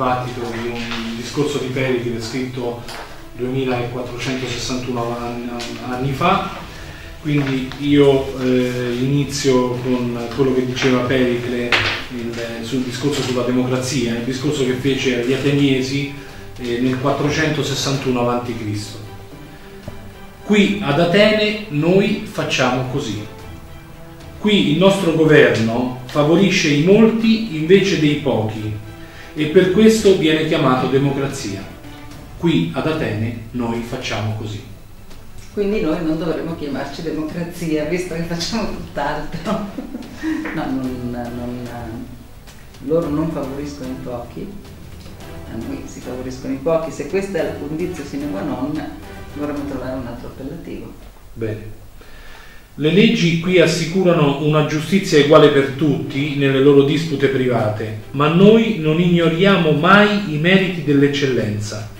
dibattito di un discorso di Pericle scritto 2461 anni fa, quindi io eh, inizio con quello che diceva Pericle il, sul discorso sulla democrazia, il discorso che fece agli Ateniesi eh, nel 461 a.C. Qui ad Atene noi facciamo così. Qui il nostro governo favorisce i molti invece dei pochi e per questo viene chiamato democrazia. Qui ad Atene noi facciamo così. Quindi noi non dovremmo chiamarci democrazia, visto che facciamo tutt'altro. no, non, non, loro non favoriscono i pochi, a noi si favoriscono i pochi. Se questo è il condizio sine qua non, dovremmo trovare un altro appellativo. Bene. Le leggi qui assicurano una giustizia uguale per tutti nelle loro dispute private, ma noi non ignoriamo mai i meriti dell'eccellenza.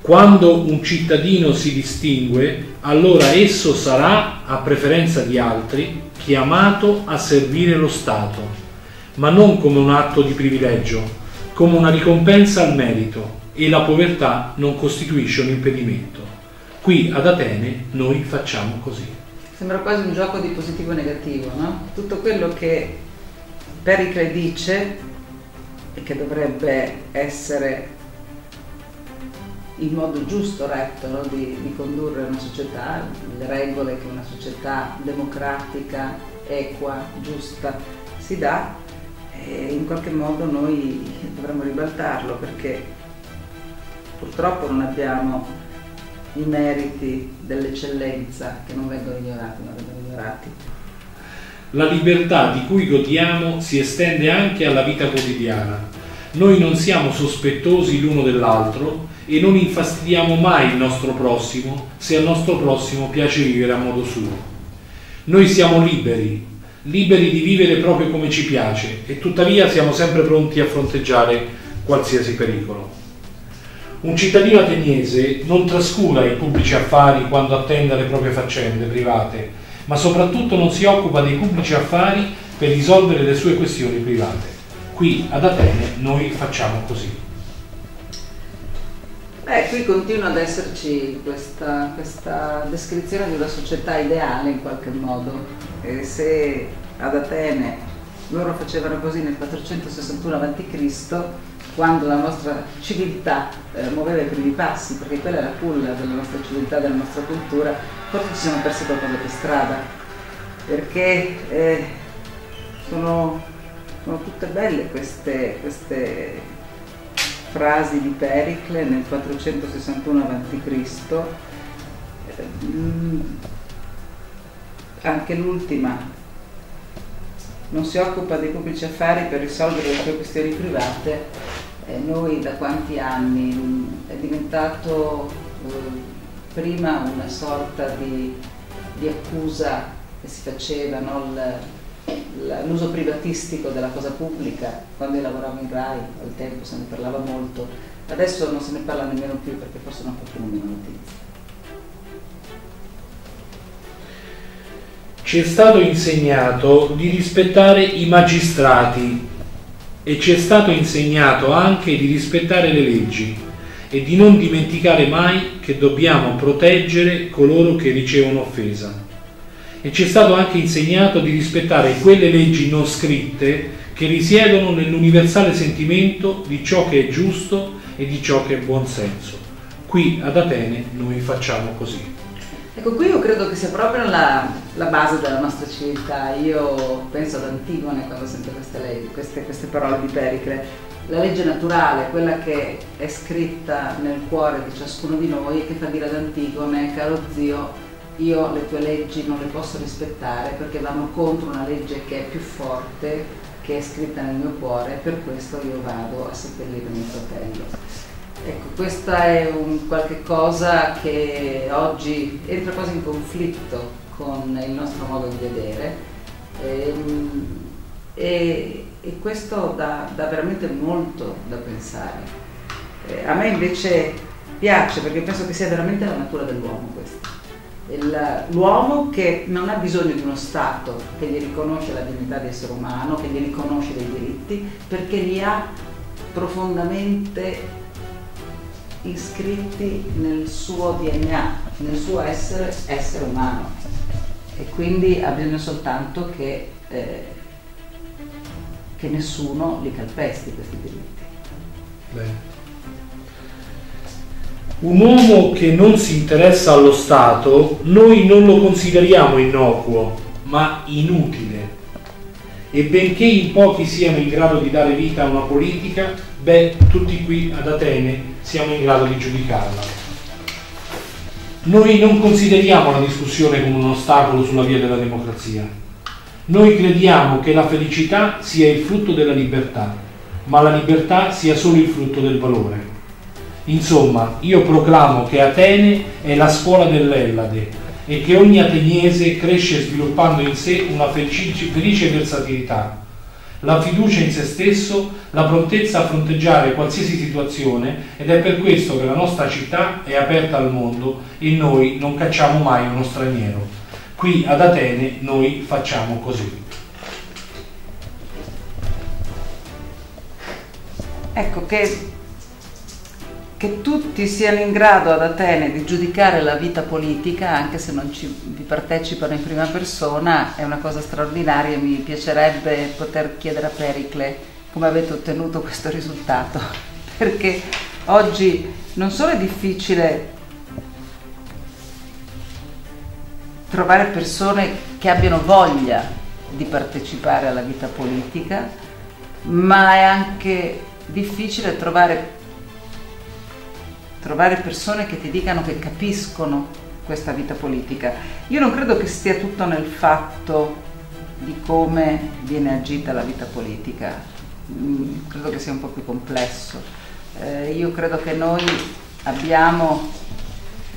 Quando un cittadino si distingue, allora esso sarà, a preferenza di altri, chiamato a servire lo Stato, ma non come un atto di privilegio, come una ricompensa al merito, e la povertà non costituisce un impedimento. Qui ad Atene noi facciamo così. Sembra quasi un gioco di positivo e negativo, no? Tutto quello che Pericle dice e che dovrebbe essere il modo giusto, retto, no? di, di, condurre una società, le regole che una società democratica, equa, giusta si dà, e in qualche modo noi dovremmo ribaltarlo perché purtroppo non abbiamo i meriti dell'eccellenza che non vengono ignorati, non vengono ignorati. La libertà di cui godiamo si estende anche alla vita quotidiana. Noi non siamo sospettosi l'uno dell'altro e non infastidiamo mai il nostro prossimo se al nostro prossimo piace vivere a modo suo. Noi siamo liberi, liberi di vivere proprio come ci piace e tuttavia siamo sempre pronti a fronteggiare qualsiasi pericolo. Un cittadino ateniese non trascura i pubblici affari quando attende le proprie faccende private, ma soprattutto non si occupa dei pubblici affari per risolvere le sue questioni private. Qui ad Atene noi facciamo così. Beh, qui continua ad esserci questa, questa descrizione di una società ideale in qualche modo. E se ad Atene loro facevano così nel 461 a.C., quando la nostra civiltà eh, muoveva i primi passi, perché quella è la culla della nostra civiltà, della nostra cultura, forse ci siamo persi qualcosa per strada, perché eh, sono, sono, tutte belle queste, queste, frasi di Pericle nel 461 a.C., eh, anche l'ultima non si occupa dei pubblici affari per risolvere le sue questioni private, eh, noi da quanti anni mm, è diventato eh, prima una sorta di, di, accusa che si faceva, no? l'uso privatistico della cosa pubblica, quando io lavoravo in RAI al tempo se ne parlava molto, adesso non se ne parla nemmeno più perché forse non più meno notizia. Ci è stato insegnato di rispettare i magistrati e ci è stato insegnato anche di rispettare le leggi e di non dimenticare mai che dobbiamo proteggere coloro che ricevono offesa. E ci è stato anche insegnato di rispettare quelle leggi non scritte che risiedono nell'universale sentimento di ciò che è giusto e di ciò che è buon senso. Qui ad Atene noi facciamo così. Ecco, qui io credo che sia proprio la, la, base della nostra civiltà. Io penso ad Antigone quando sento queste, queste, queste, parole di Pericle. La legge naturale, quella che è scritta nel cuore di ciascuno di noi e che fa dire ad Antigone, caro zio, io le tue leggi non le posso rispettare perché vanno contro una legge che è più forte, che è scritta nel mio cuore, per questo io vado a seppellire mio fratello. Ecco, questa è un qualche cosa che oggi entra quasi in conflitto con il nostro modo di vedere e, ehm, e, e questo dà, dà, veramente molto da pensare. Eh, a me invece piace perché penso che sia veramente la natura dell'uomo questa. l'uomo che non ha bisogno di uno Stato che gli riconosce la dignità di essere umano, che gli riconosce dei diritti, perché li ha profondamente iscritti nel suo DNA, nel suo essere essere umano e quindi ha bisogno soltanto che, eh, che nessuno li calpesti questi diritti. Bene. Un uomo che non si interessa allo Stato, noi non lo consideriamo innocuo, ma inutile. E benché in pochi siano in grado di dare vita a una politica, beh, tutti qui ad Atene siamo in grado di giudicarla. Noi non consideriamo la discussione come un ostacolo sulla via della democrazia. Noi crediamo che la felicità sia il frutto della libertà, ma la libertà sia solo il frutto del valore. Insomma, io proclamo che Atene è la scuola dell'Ellade e che ogni ateniese cresce sviluppando in sé una felice versatilità, la fiducia in se stesso, la prontezza a fronteggiare qualsiasi situazione ed è per questo che la nostra città è aperta al mondo e noi non cacciamo mai uno straniero. Qui ad Atene noi facciamo così. Ecco che che tutti siano in grado ad Atene di giudicare la vita politica, anche se non ci vi partecipano in prima persona, è una cosa straordinaria. Mi piacerebbe poter chiedere a Pericle come avete ottenuto questo risultato, perché oggi non solo è difficile trovare persone che abbiano voglia di partecipare alla vita politica, ma è anche difficile trovare trovare persone che ti dicano che capiscono questa vita politica. Io non credo che stia tutto nel fatto di come viene agita la vita politica, mm, credo che sia un po' più complesso. Eh, io credo che noi abbiamo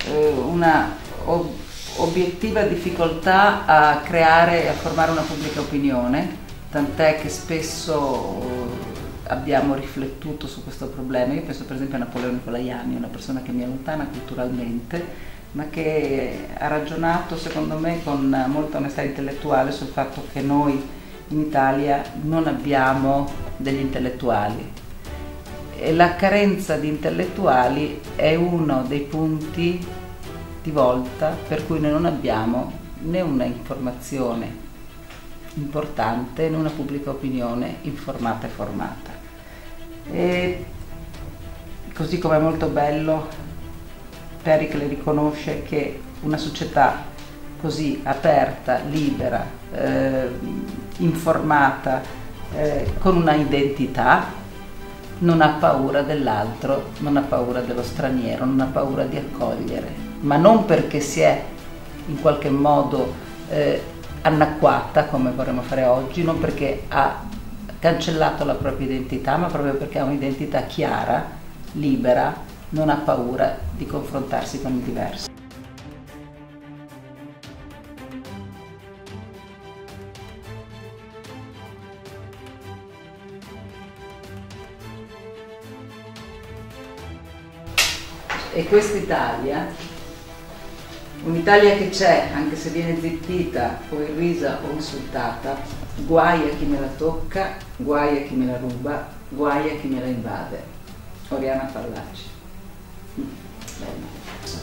eh, una ob- obiettiva difficoltà a creare e a formare una pubblica opinione, tant'è che spesso abbiamo riflettuto su questo problema. Io penso per esempio a Napoleone Nicolaiani, una persona che mi allontana culturalmente, ma che ha ragionato secondo me con molta onestà intellettuale sul fatto che noi in Italia non abbiamo degli intellettuali. E la carenza di intellettuali è uno dei punti di volta per cui noi non abbiamo né una informazione importante né una pubblica opinione informata e formata. E così come è molto bello, Pericle riconosce che una società così aperta, libera, eh, informata, eh, con una identità, non ha paura dell'altro, non ha paura dello straniero, non ha paura di accogliere, ma non perché si è in qualche modo eh, anacquata come vorremmo fare oggi, non perché ha cancellato la propria identità, ma proprio perché ha un'identità chiara, libera, non ha paura di confrontarsi con il diverso. E quest'Italia, un'Italia che c'è, anche se viene zittita o irrisa o insultata, guai a chi me la tocca, guai a chi me la ruba, guai a chi me la invade. Oriana Fallaci.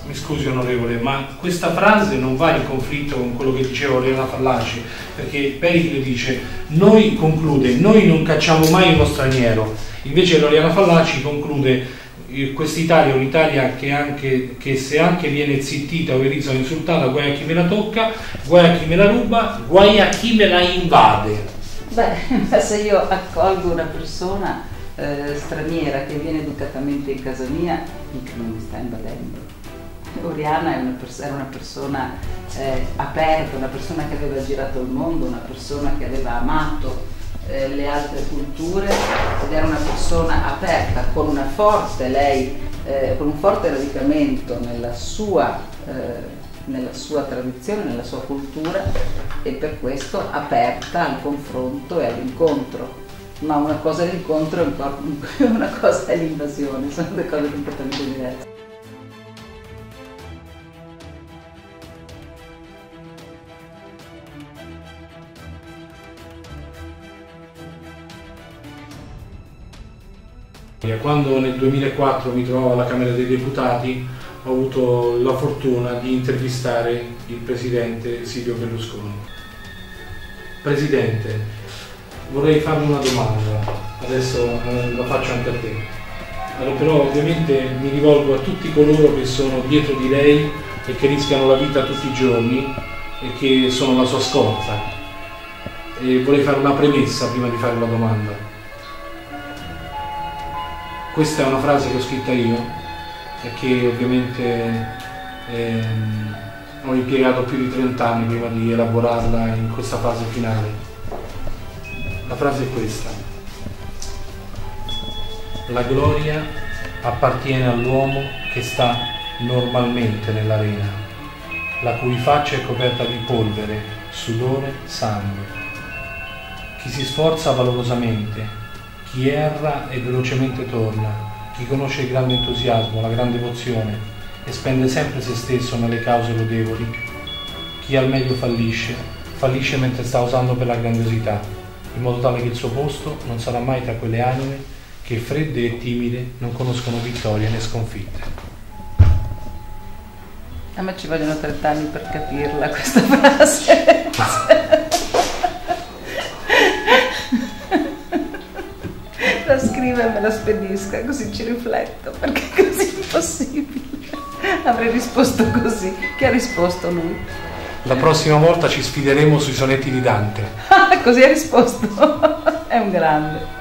Mi scusi onorevole, ma questa frase non va in conflitto con quello che diceva Oriana Fallaci, perché Pericle dice, noi conclude, noi non cacciamo mai uno straniero, invece Oriana Fallaci conclude quest'Italia è un'Italia che, anche, che, se anche viene zittita o irrisa o insultata, guai a chi me la tocca, guai a chi me la ruba, guai a chi me la invade. Beh, se io accolgo una persona eh, straniera che viene educatamente in casa mia, mica non mi sta invadendo. Oriana una pers- era una persona eh, aperta, una persona che aveva girato il mondo, una persona che aveva amato eh, le altre culture ed era una persona aperta, con, una forte, lei, eh, con un forte radicamento nella sua, eh, nella sua tradizione, nella sua cultura e per questo aperta al confronto e all'incontro. Ma una cosa è l'incontro e una cosa è l'invasione, sono due cose completamente diverse. Quando nel 2004 mi trovavo alla Camera dei Deputati ho avuto la fortuna di intervistare il presidente Silvio Berlusconi. Presidente, vorrei farle una domanda, adesso eh, la faccio anche a te. Allora, però ovviamente mi rivolgo a tutti coloro che sono dietro di lei e che rischiano la vita tutti i giorni e che sono la sua scorta. E vorrei fare una premessa prima di fare la domanda. Questa è una frase che ho scritta io e che ovviamente ehm, ho impiegato più di 30 anni prima di elaborarla in questa fase finale. La frase è questa. La gloria appartiene all'uomo che sta normalmente nell'arena, la cui faccia è coperta di polvere, sudore, sangue. Chi si sforza valorosamente chi erra e velocemente torna, chi conosce il grande entusiasmo, la grande devozione e spende sempre se stesso nelle cause lodevoli, chi al meglio fallisce, fallisce mentre sta usando per la grandiosità, in modo tale che il suo posto non sarà mai tra quelle anime che fredde e timide non conoscono vittorie né sconfitte. A me ci vogliono 30 anni per capirla questa frase. la scriva e me la spedisca, così ci rifletto, perché è così impossibile. Avrei risposto così. Che ha risposto lui? La prossima volta ci sfideremo sui sonetti di Dante. così ha risposto. è un grande.